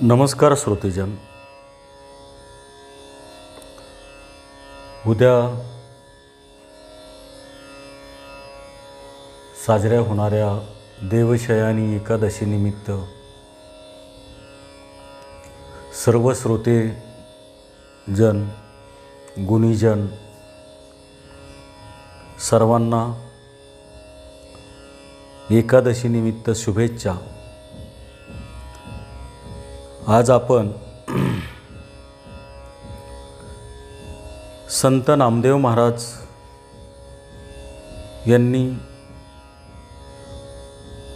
नमस्कार श्रोतेजन. उद्या साजऱ्या होणाऱ्या देवशयानी एकादशीनिमित्त सर्व श्रोते जन गुणीजन सर्वांना एकादशीनिमित्त शुभेच्छा. आज आपण संत नामदेव महाराज यांनी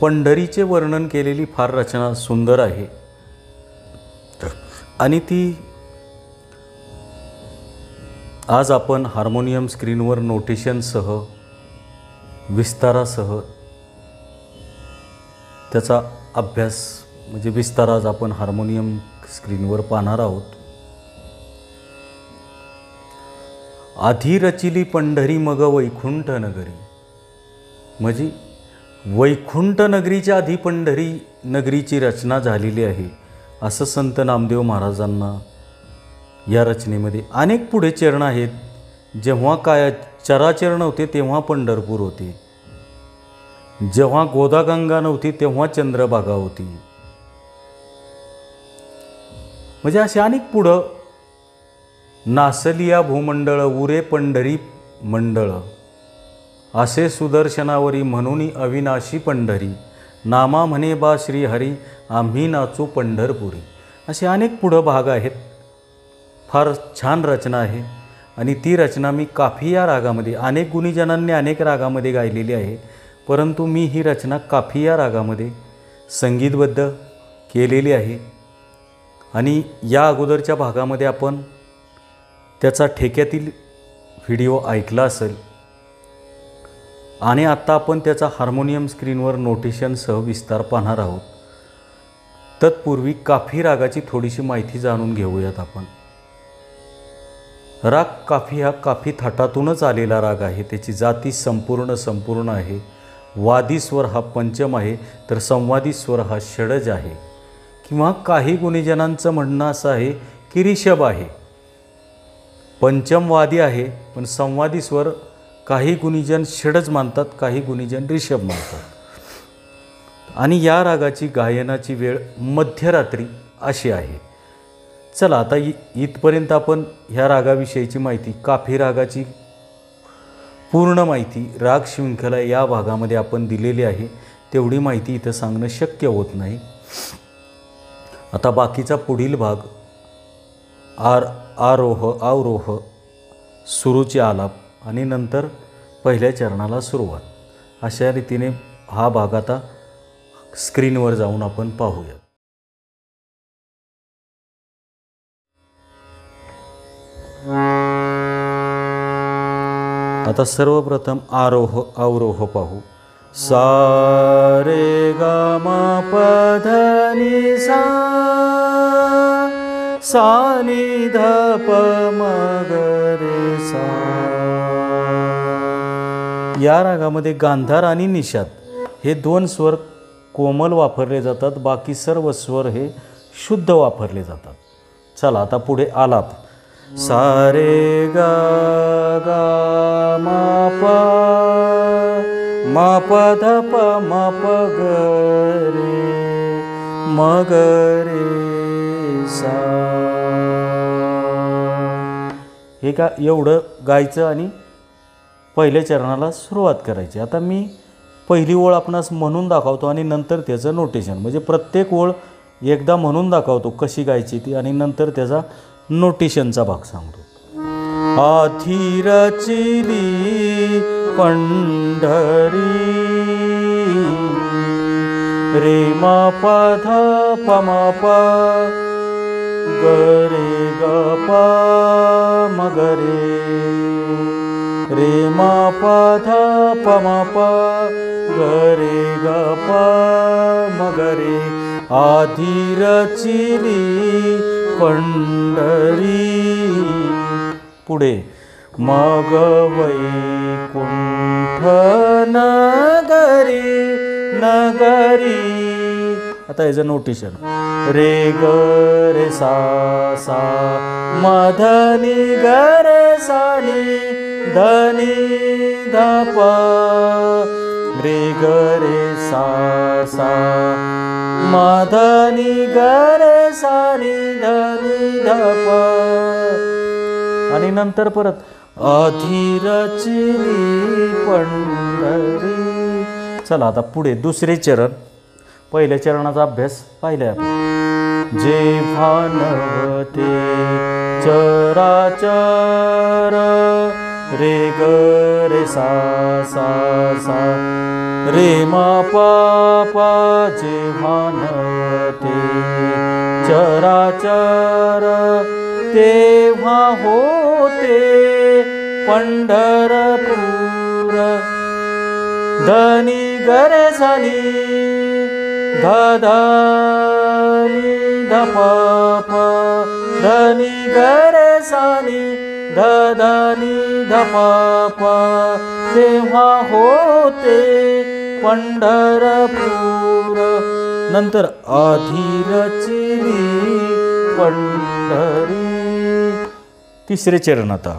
पंढरीचे वर्णन केलेली फार रचना सुंदर आहे. आणि ती आज आपण हार्मोनियम स्क्रीनवर नोटेशनसह विस्तारासह त्याचा अभ्यास म्हणजे विस्तार आज आपण हार्मोनियम स्क्रीनवर पाहणार आहोत. आधी रचिली पंढरी मग वैकुंठ नगरी म्हणजे वैकुंठ नगरीच्या आधी पंढरी नगरीची रचना झालेली आहे असं संत नामदेव महाराजांना या रचनेमध्ये अनेक पुढे चरण आहेत. जेव्हा काय चराचरण होते तेव्हा पंढरपूर होते. जेव्हा गोदागंगा नव्हती तेव्हा चंद्रभागा होती. म्हणजे असे अनेक पुढं नासलिया भूमंडळ उरे पंढरी मंडळ. असे सुदर्शनावरी म्हणून अविनाशी पंढरी. नामा म्हणे बा श्रीहरी आम्ही नाचू पंढरपुरी. असे अनेक पुढं भाग आहेत. फार छान रचना आहे. आणि ती रचना मी काफी या रागामध्ये अनेक गुणीजनांनी अनेक रागामध्ये गायलेली आहे. परंतु मी ही रचना काफी या रागामध्ये संगीतबद्ध केलेली आहे. आणि या अगोदरच्या भागामध्ये आपण त्याचा ठेक्यातील व्हिडिओ ऐकला असेल. आणि आत्ता आपण त्याचा हार्मोनियम स्क्रीनवर नोटेशनसह विस्तार पाहणार आहोत. तत्पूर्वी काफी रागाची थोडीशी माहिती जाणून घेऊयात आपण. राग काफी हा काफी थाटातूनच आलेला राग आहे. त्याची जाती संपूर्ण संपूर्ण आहे. वादी स्वर हा पंचम आहे तर संवादी स्वर हा षडज आहे. किंवा काही गुणीजनांचं म्हणणं असं आहे की रिषभ आहे. पंचमवादी आहे पण संवादी स्वर काही गुणीजन षडज मानतात काही गुणीजन रिषभ मानतात. आणि या रागाची गायनाची वेळ मध्यरात्री अशी आहे. चला आता इ इथपर्यंत आपण ह्या रागाविषयीची माहिती काफी रागाची पूर्ण माहिती राग शृंखला या भागामध्ये आपण दिलेली आहे. तेवढी माहिती इथं सांगणं शक्य होत नाही. आता बाकीचा पुढील भाग आर आरोह अवरोह सुरूचे आलाप आणि नंतर पहिल्या चरणाला सुरुवात. अशा रीतीने हा भाग आता स्क्रीनवर जाऊन आपण पाहूया. आता सर्वप्रथम आरोह अवरोह पाहू. सा रे ग म प सा सा नि ग रे सा। या रागामध्ये गांधार आणि निषाद हे दोन स्वर कोमल वापरले जातात बाकी सर्व स्वर हे शुद्ध वापरले जातात. चला आता पुढे आलाप सारे ग मा म प म प ध प म प ग रे म ग रे सा। हे का एवढं गायचं आणि पहिल्या चरणाला सुरुवात करायची. आता मी पहिली ओळ आपणास म्हणून दाखवतो आणि नंतर त्याचं नोटेशन म्हणजे प्रत्येक ओळ एकदा म्हणून दाखवतो कशी गायची ती आणि नंतर त्याचा नोटेशनचा भाग सांगतो. आधी रचिली पण्ढरी रे मा पाथा पमापा। गरे गापा मगरे। रे मा पाथा पमापा। गरे गापा मगरे। आधिरचिली पण्ढरी पुढे। मग वैकुंठ नगरी. नगरी आता याचं नोटेशन रे ग रे सा सा. मधनी ग रे सानी धनी धप. रे ग रे सा सा. मधनी ग रे सानी धनी धप. आणि नंतर परत अधीरचिरी पंढरी. चला आता पुढे दुसरे चरण. पहिल्या चरणाचा अभ्यास पाहिलाय आपण. जेव्हा नवते चराचर रे ग रे सा सा सा. रे मा पा पा जेव्हा नवते चराचर तेव्हा हो होते पंढरपूर. धनी गरे झाली धनी धप धनी गरे झाली धनी धप तेव्हा होते पंढरपूर. नंतर अधीरचिरी पंढरी. तिसरे चरण आता.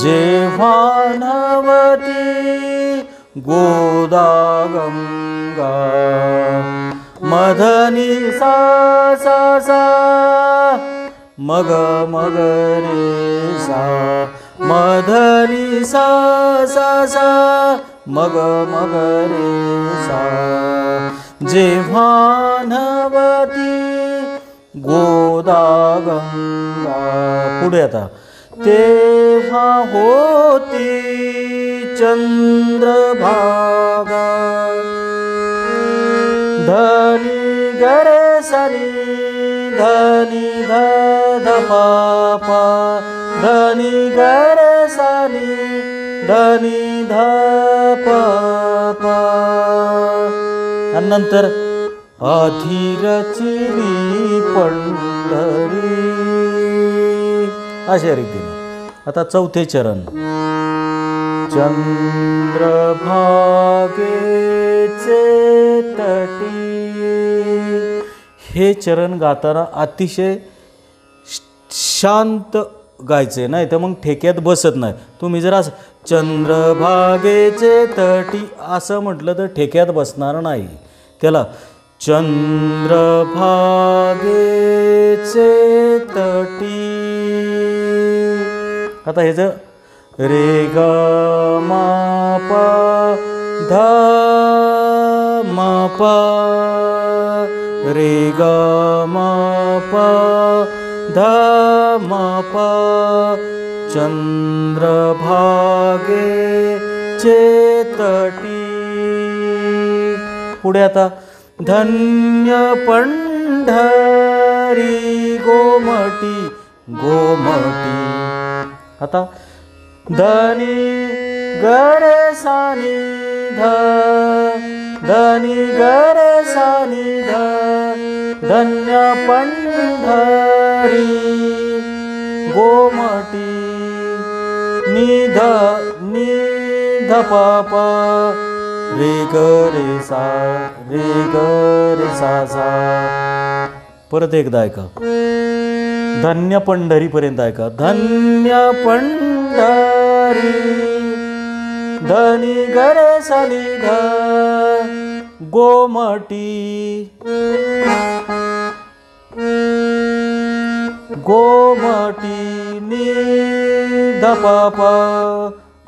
जेव्हा नवती गोदा गंगा मधनी सा सा सा मग मग रे सा मधनी सा सा सा मग मग रे सा. जेव्हा नवती गोदा गंगा. पुढे आता. तेव्हा होती चंद्रभागा. धनी गरे सरी धनी ध धनी गरे सरी धनी आणि नंतर अधीरचिरी पंढरी अशा रीतीने आता चौथे चरण. चंद्रभागेचे तटी. हे चरण गाताना अतिशय शांत गायचे नाही तर मग ठेक्यात बसत नाही. तुम्ही जर असं चंद्रभागेचे तटी असं म्हटलं तर ठेक्यात बसणार नाही. त्याला चंद्रभागेचे तटी आता ह्याचं रे ग मा प ध म पा रे ग मा पा ध चंद्रभागे चेतटी। पुढे आता धन्य पंढरी गोमटी गोमटी। आता धनी गरे सानी ध धनी गरे सानी ध धन्य पंढरी गोमटी निध निध पाप रे ग रे सा रे ग रे सा सा. परत एकदा ऐका. धन्य पंढरीपर्यंत ऐका. धन्य पंढरी धनी गरे सनी ध गोमटी. गोमटी निध पाप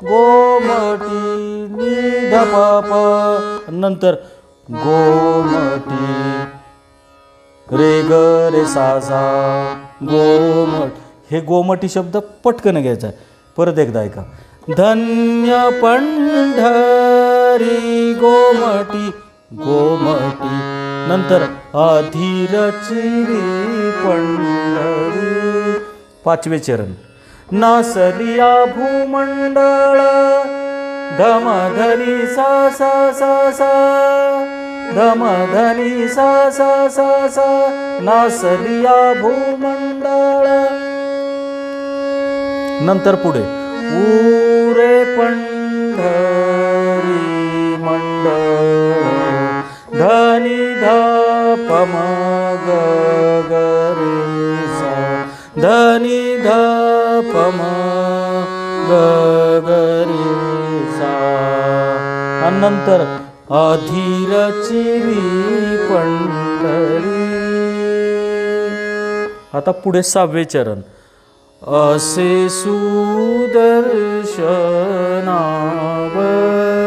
गोमटी निध पाप नंतर गोमटी रे ग रे सासा गोमट. हे गोमटी शब्द पटकन घ्यायचा आहे. परत एकदा ऐका. धन्य पंढरी गोमटी गोमटी. नंतर अधीरचिरी पंढरी पाचवे चरण. नासलिया भूमंडळ धमधनी सा सा सा सा धमधनी सा सा सा सा नासलिया भूमंडळ. नंतर पुढे. उरे पंढर धनी धम मग सा। धनी धप मग सा। आणि नंतर अधीर चिरी पंढरी। आता पुढे सहावे चरण. असे सुदर्शनावर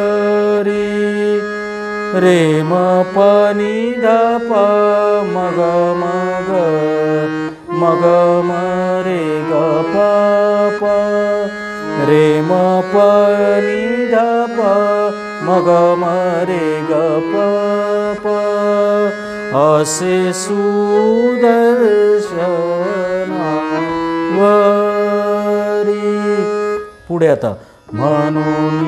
रेम पनी धप मग मग मग म रे ग प प। रेम पनी धप मग म रे ग प असे सुदर्शनावरी पुढे आता म्हणून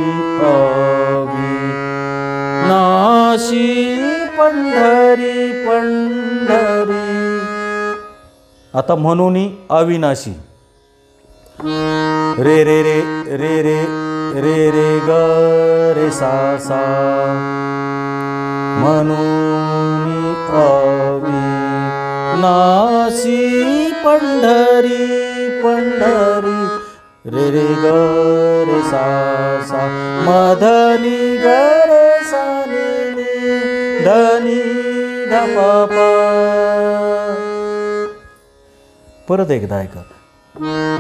नाशी पंढरी पंढरी. आता म्हणून अविनाशी. रे रे रे रे रे रे रे ग रे सा सा. म्हणून अवी नाशी पंढरी पंढरी. रे रे ग रे सा सा. मधनी ग रे धनी धप परत एकदा ऐका.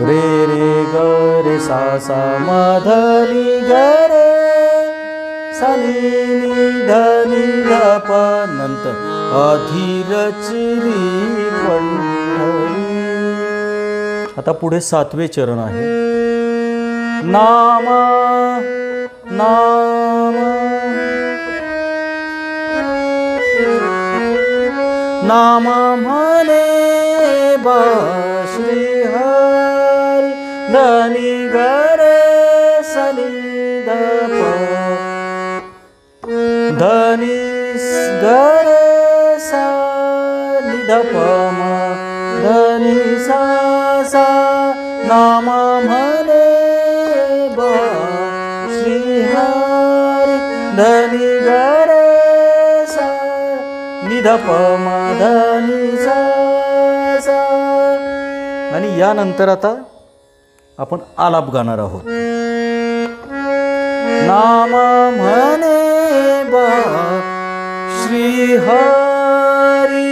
रे रे ग रे सा सा मधनी ग रे. सा धनी धप प नंतर अधीर चिरी पंढरी आता पुढे सातवे चरण आहे. नामा नाम नाम भने बस्ने हरि गरे सनि धनिस गरे निधप सा सा आणि यानंतर आता आपण आलाप गाणार आहोत. नाम म्हणे बा श्री हरी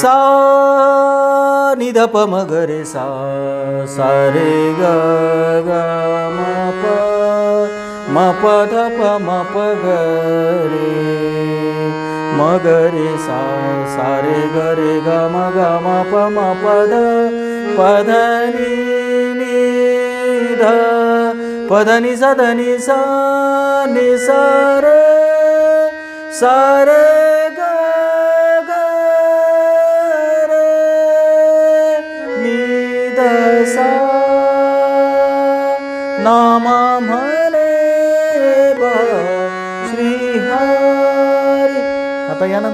सा निधप मगरे सा सा रे ग ग म प. मपधपमपगरे मगरे सा सारे गरे गम म पद पदनि निधा पदनि सदनि सनि सर सार सा।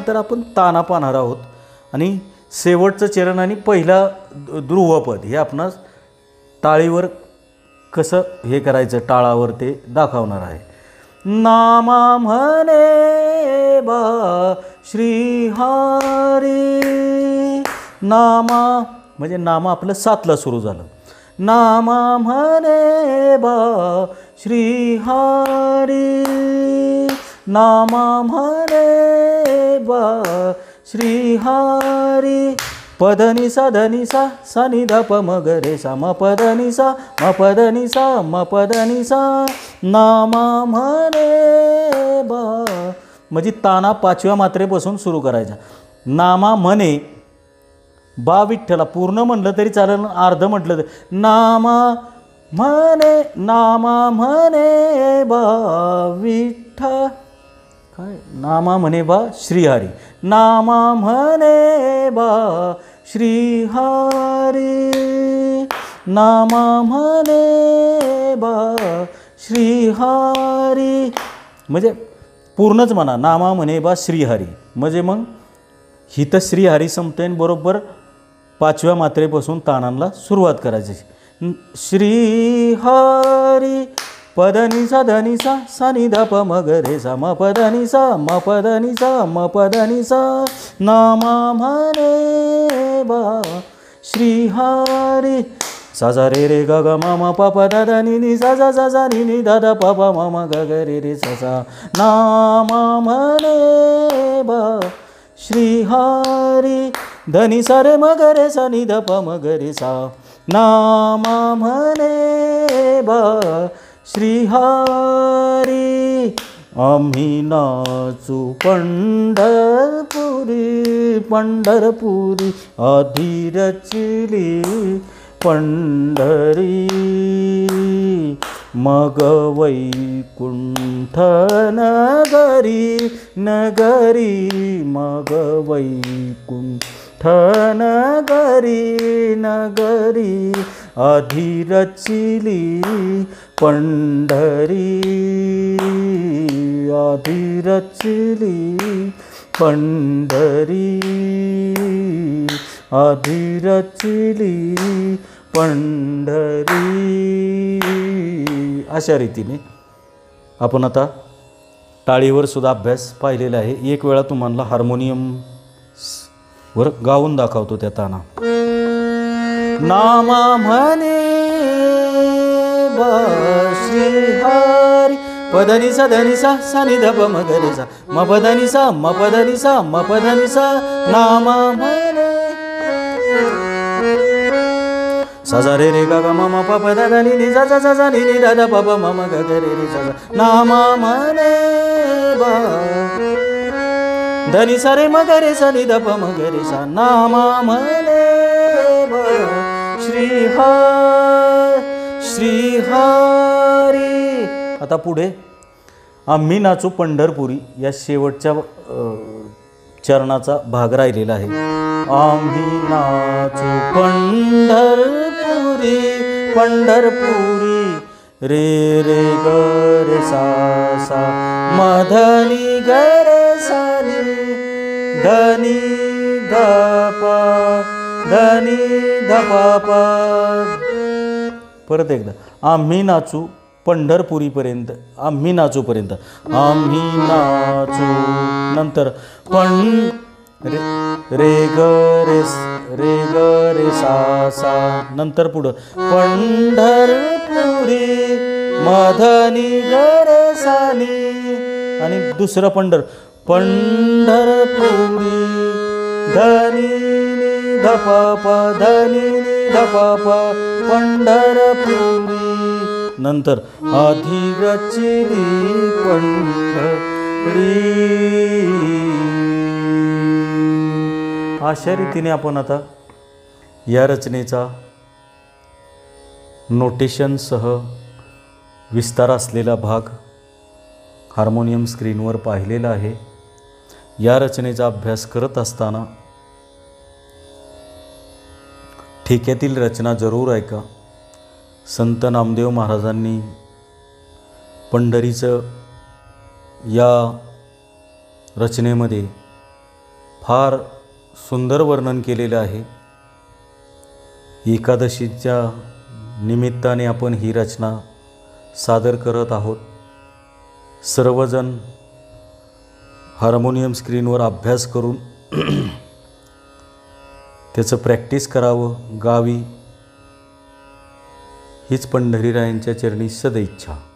तर आपण ताना पाहणार आहोत. आणि शेवटचं चरण आणि पहिला ध्रुवपद हे आपणास टाळीवर कसं हे करायचं टाळावर ते दाखवणार आहे. नामा म्हणे बा श्रीहारी नामा म्हणजे नामा आपलं सातला सुरू झालं. नामा म्हणे बा श्री नामा म्हणे बा श्री हरी पदनी सा धनी सा सा नि ध प म ग रे सा म पदनी सा म पदनी सा म पदनी सा नामा म्हणे बा म्हणजे ताना पाचव्या मात्रेपासून सुरू करायचा. नामा म्हणे बा विठ्ठला पूर्ण म्हटलं तरी चालेल अर्ध म्हटलं तरी. नामा म्हणे नामा म्हणे बा विठ्ठ काय? नामा म्हणे बा श्रीहारी. नामा म्हणे बा श्रीहारी. नामा म्हणे बा श्रीहारी. म्हणजे पूर्णच म्हणा नामा म्हणे बा श्रीहारी. म्हणजे मग ही तर श्रीहारी संपते बरोबर पाचव्या मात्रेपासून तानांना सुरुवात करायची. श्रीहारी. श्री धनिसा पदनी सा धनी सा नि ध प म ग रे सा म पदनी सा म पदनी सा म पदनी सा नामा म्हणे बा श्री हरी सा सा रे रे ग ग म म प प द नि नि सा सा सा सा नि नि ध ध प प म म ग ग रे रे सा सा नामा म्हणे बा श्री हरी धनी सा रे म ग रे सा नि ध प म ग रे सा नामा म्हणे बा श्रीहरी आम्ही नाचू पंढरपुरी पंढरपुरी आधी रचली पंढरी मग वैकुंठ नगरी नगरी मग वैकुंठ ठनगरी नगरी आधी पंढरी आधी पंढरी आधी पंढरी. अशा रीतीने आपण आता टाळीवर सुद्धा अभ्यास पाहिलेला आहे. एक वेळा तुम्हाला हार्मोनियम वर गाऊन दाखवतो त्या ताना. नामा म्हणे हरी. पदनी सा धनी सा सा नि ध म सा म पदनी सा म पदनी सा म पदनी सा नामा म्हणे. सजा रे रे ग म म प प द नि नि जा जा जा नि नि दा दा प प म म ग ग रे रे जा नामा म्हणे बा धनी सा रे सनी दप मगरे सा नि नामा मने श्री हर श्री हरी आता पुढे आम्ही नाचू पंढरपुरी या शेवटच्या चरणाचा भाग राहिलेला आहे. आम्ही नाचू पंढरपुरी पंढरपुरी. रे रे ग रे सा सा. मधनी ग धनी धपा धनी ध परत एकदा. आम्ही नाचू पंढरपुरीपर्यंत आम्ही नाचूपर्यंत. आम्ही नाचू नंतर पण रे रे ग रे रे ग रे सा सा. नंतर पुढं. पंढरपुरी मधनी ग रे सानी आणि दुसरं पंढर. पंढरपुरी धनी धपाप ध प धनी पंढरपुरी. नंतर आधी रचली पंढरी अशा रीतीने आपण आता या रचनेचा नोटेशनसह विस्तार असलेला भाग हार्मोनियम स्क्रीनवर पाहिलेला आहे. या रचनेचा अभ्यास करत असताना ठेक्यातील रचना जरूर ऐका. संत नामदेव महाराजांनी पंढरीचं या रचनेमध्ये फार सुंदर वर्णन केलेलं आहे. एकादशीच्या निमित्ताने आपण ही रचना सादर करत आहोत. सर्वजण हार्मोनियम स्क्रीनवर अभ्यास करून त्याचं प्रॅक्टिस करावं गावी. हीच पंढरीरायांच्या चरणी सदैच्छा.